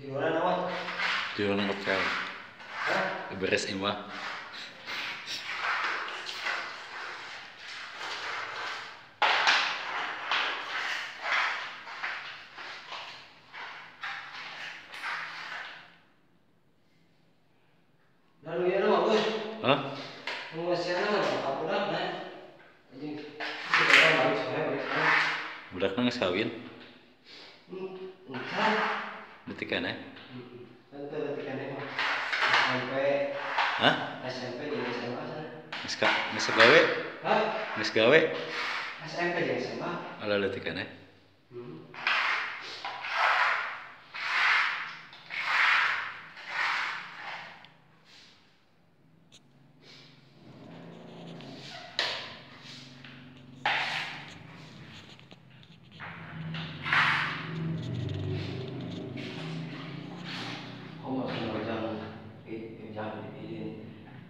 Di. Beres imah. Lalu ya nama gue, Hah? nah, sore balik sore, Budak nang kawin. hmm, enggak, Detik kan ya? tentu ketika ini mah SMP, Hah? SMP jadi SMA sana, Geus ka geus gawe? hah, Geus gawe? SMP jadi SMA, Ala detik kan ya? hmm. Oh, masih mau jangan, eh, jangan ini, ada yang mana sana.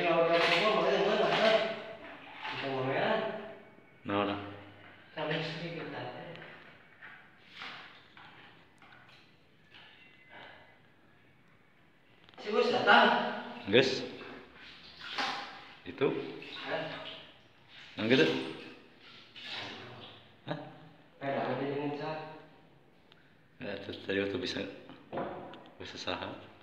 yang Apal. Nanti kalau kita makanya? Kita sampai. Si bos datang. Geus? Itu? Hah? Nang gitu? Hah? Saya. Ya, itu tadi waktu bisa bisa saha.